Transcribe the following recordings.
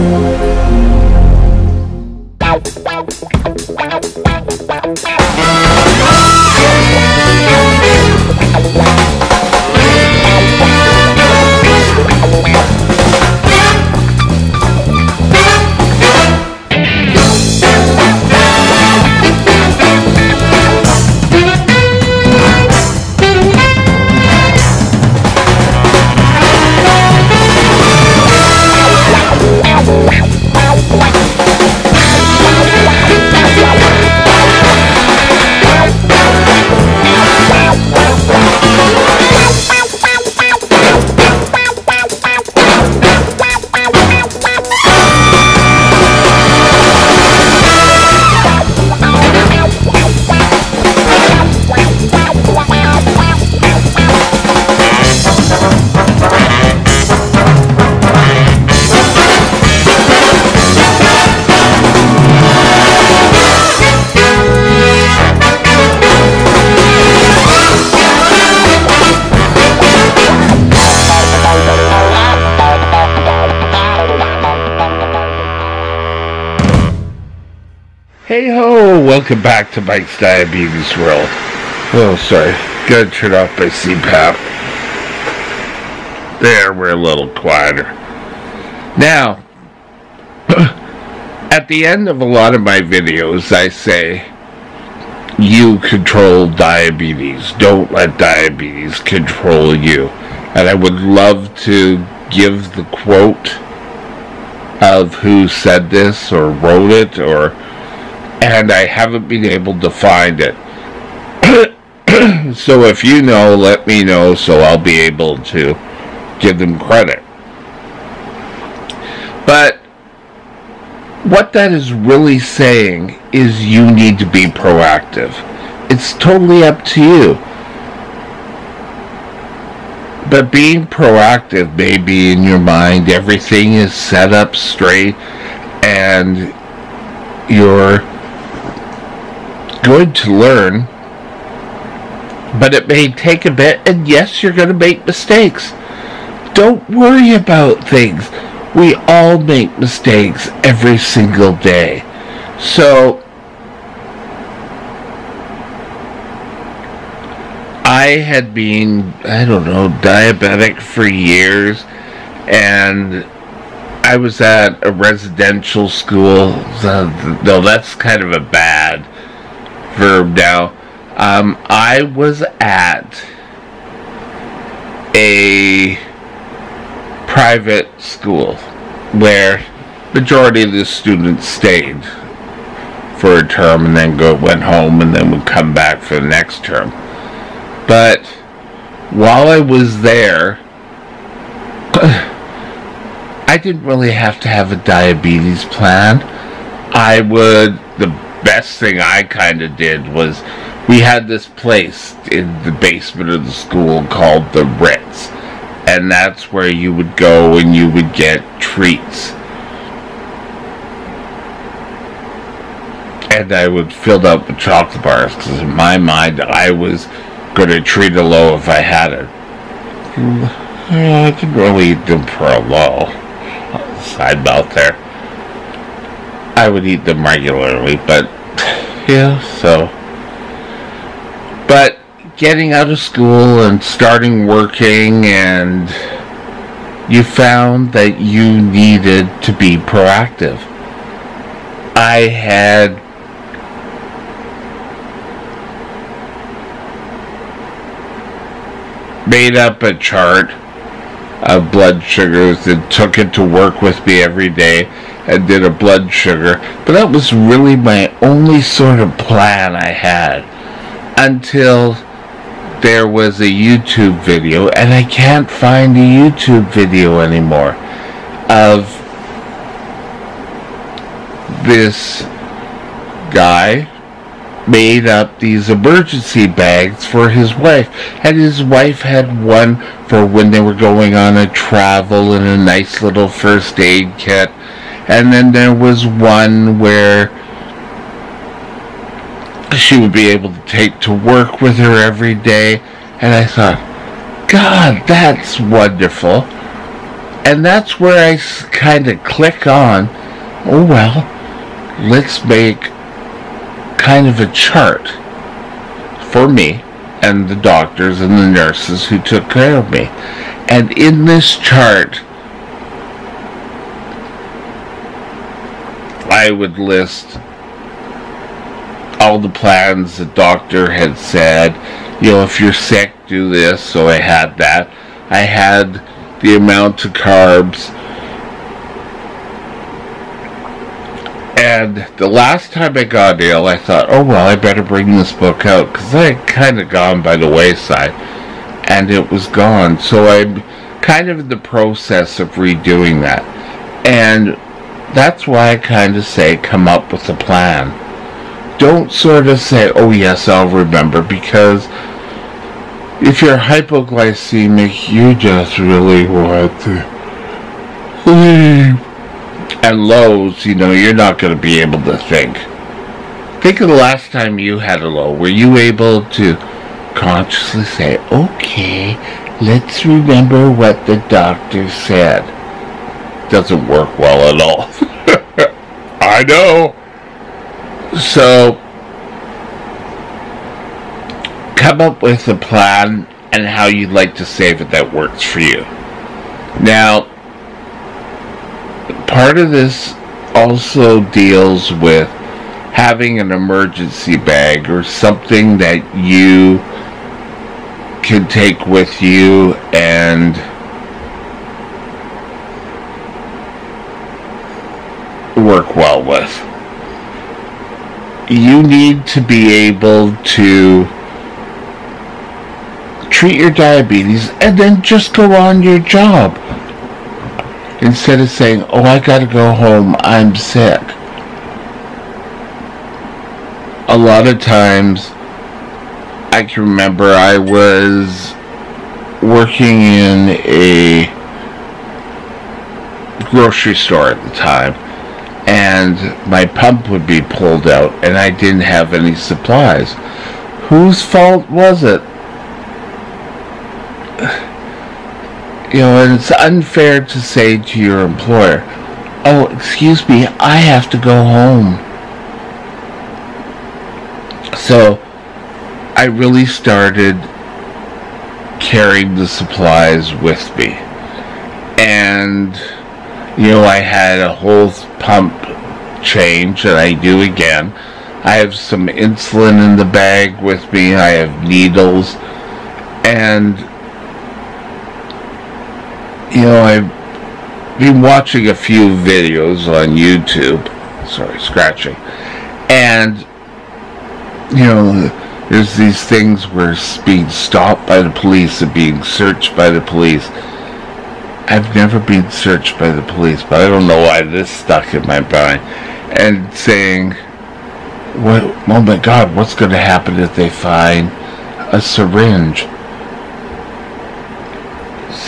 you. Hey ho! Welcome back to Mike's Diabetes World. Oh, sorry. Gotta turn off my CPAP. There, we're a little quieter. Now, at the end of a lot of my videos, I say, you control diabetes. Don't let diabetes control you. And I would love to give the quote of who said this or wrote it or and I haven't been able to find it. so if you know, let me know so I'll be able to give them credit. But what that is really saying is you need to be proactive. It's totally up to you. But being proactive may be in your mind, everything is set up straight, and you're good to learn, but it may take a bit, and yes, you're going to make mistakes. Don't worry about things. We all make mistakes every single day. So, I had been, I don't know, diabetic for years, and I was at a residential school. So, no, that's kind of a bad verb now. Um, I was at a private school where majority of the students stayed for a term and then go went home and then would come back for the next term. But while I was there, I didn't really have to have a diabetes plan. I would the best thing I kind of did was we had this place in the basement of the school called the Ritz, and that's where you would go and you would get treats. And I would fill up with chocolate bars because in my mind I was going to treat a low if I had it. Mm, I didn't really eat them for a low. Side mouth there. I would eat them regularly, but yeah, so. But getting out of school and starting working, and you found that you needed to be proactive. I had made up a chart of blood sugars and took it to work with me every day and did a blood sugar. But that was really my only sort of plan I had until there was a YouTube video, and I can't find a YouTube video anymore of this guy made up these emergency bags for his wife. And his wife had one for when they were going on a travel and a nice little first aid kit. And then there was one where she would be able to take to work with her every day. And I thought, God, that's wonderful. And that's where I kind of click on, oh well, let's make kind of a chart for me and the doctors and the nurses who took care of me. And in this chart, I would list all the plans the doctor had said. You know, if you're sick, do this. So I had that. I had the amount of carbs. And the last time I got ill, I thought, oh well, I better bring this book out because I had kind of gone by the wayside and it was gone. So I'm kind of in the process of redoing that. And that's why I kind of say come up with a plan. Don't sort of say, oh yes, I'll remember, because if you're hypoglycemic, you just really want to leave. And lows, you know, you're not going to be able to think. Think of the last time you had a low. Were you able to consciously say, okay, let's remember what the doctor said? Doesn't work well at all. I know. So, come up with a plan and how you'd like to save it that works for you. Now, part of this also deals with having an emergency bag or something that you can take with you and work well with. You need to be able to treat your diabetes and then just go on your job instead of saying, oh, I gotta go home, I'm sick. A lot of times, I can remember I was working in a grocery store at the time, and my pump would be pulled out, and I didn't have any supplies. Whose fault was it? you know, and it's unfair to say to your employer, oh, excuse me, I have to go home. So, I really started carrying the supplies with me. And, you know, I had a whole pump change and I do again. I have some insulin in the bag with me. I have needles. And you know, I've been watching a few videos on YouTube. Sorry, scratching. And, you know, there's these things where being stopped by the police and being searched by the police. I've never been searched by the police, but I don't know why this stuck in my mind. And saying, what, oh my God, what's going to happen if they find a syringe?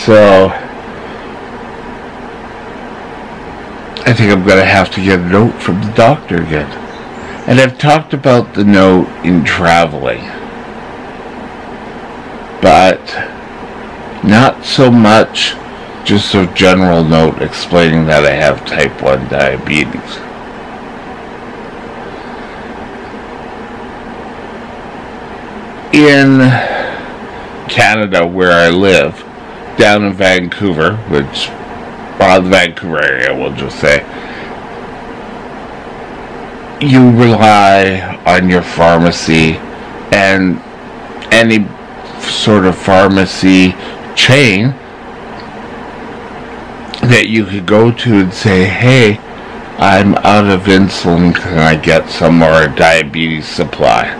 So, I think I'm going to have to get a note from the doctor again. And I've talked about the note in traveling. But not so much just a general note explaining that I have type 1 diabetes. In Canada, where I live, down in Vancouver, which well, the Vancouver area, we'll just say, you rely on your pharmacy and any sort of pharmacy chain that you could go to and say, hey, I'm out of insulin, can I get some more diabetes supply?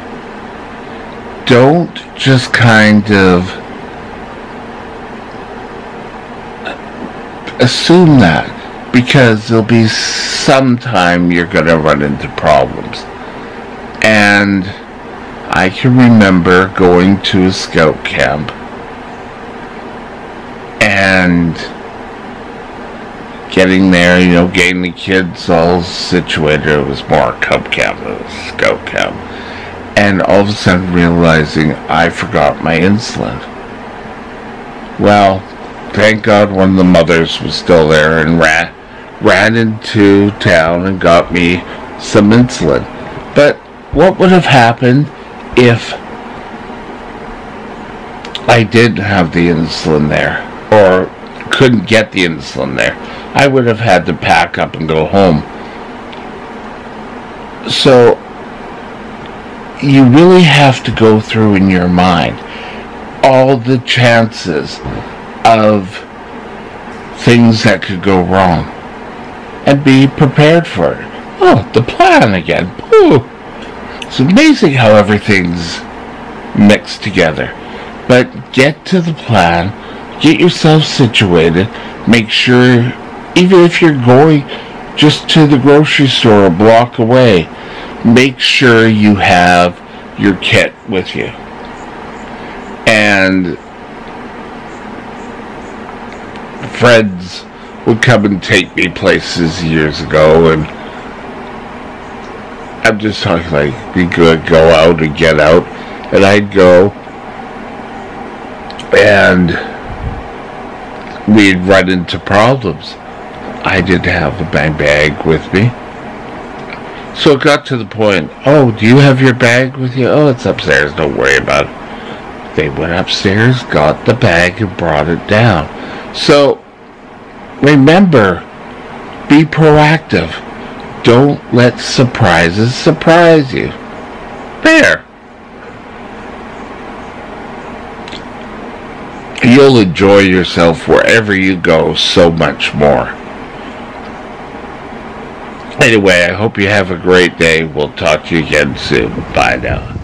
Don't just kind of uh, assume that because there'll be some time you're going to run into problems. And I can remember going to a scout camp and getting there, you know, getting the kids all situated. It was more cub camp than a scout camp. And all of a sudden realizing I forgot my insulin. Well, thank God one of the mothers was still there and ran, ran into town and got me some insulin. But what would have happened if I didn't have the insulin there or couldn't get the insulin there? I would have had to pack up and go home. So you really have to go through in your mind all the chances of things that could go wrong and be prepared for it. Oh, the plan again. Ooh. It's amazing how everything's mixed together. But get to the plan, get yourself situated, make sure, even if you're going just to the grocery store a block away, make sure you have your kit with you. And friends would come and take me places years ago and I'm just talking like we could go out and get out and I'd go and we'd run into problems. I didn't have the bag bag with me. So it got to the point, oh, do you have your bag with you? Oh, it's upstairs, don't worry about it. They went upstairs, got the bag, and brought it down. So remember, be proactive. Don't let surprises surprise you. There. You'll enjoy yourself wherever you go so much more. Anyway, I hope you have a great day. We'll talk to you again soon. Bye now.